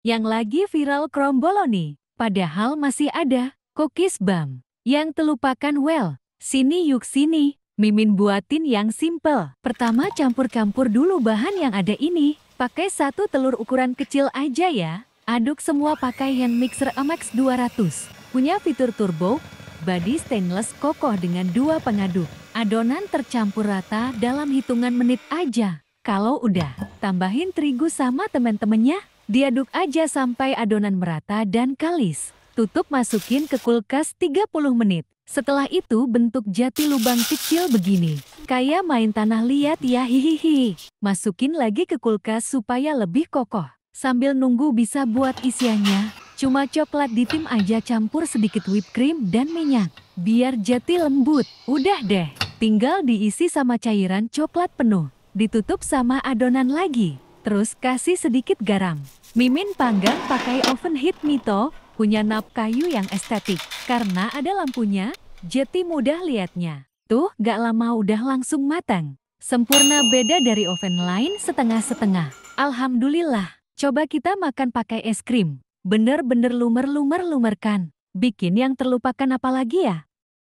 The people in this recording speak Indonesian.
Yang lagi viral kromboloni. Padahal masih ada cookies bam. Yang terlupakan well. Sini yuk sini. Mimin buatin yang simple. Pertama campur-campur dulu bahan yang ada ini. Pakai satu telur ukuran kecil aja ya. Aduk semua pakai hand mixer Amax 200. Punya fitur turbo, body stainless kokoh dengan dua pengaduk. Adonan tercampur rata dalam hitungan menit aja. Kalau udah, tambahin terigu sama teman-temannya. Diaduk aja sampai adonan merata dan kalis. Tutup masukin ke kulkas 30 menit. Setelah itu bentuk jati lubang kecil begini. Kayak main tanah liat ya hihihi. Masukin lagi ke kulkas supaya lebih kokoh. Sambil nunggu bisa buat isiannya. Cuma coklat di tim aja campur sedikit whipped cream dan minyak. Biar jati lembut. Udah deh. Tinggal diisi sama cairan coklat penuh. Ditutup sama adonan lagi. Terus kasih sedikit garam. Mimin panggang pakai oven heat Mito, punya nap kayu yang estetik. Karena ada lampunya, jeti mudah liatnya. Tuh, gak lama udah langsung matang. Sempurna beda dari oven lain setengah-setengah. Alhamdulillah, coba kita makan pakai es krim. Bener-bener lumer-lumer-lumerkan. Bikin yang terlupakan apalagi ya?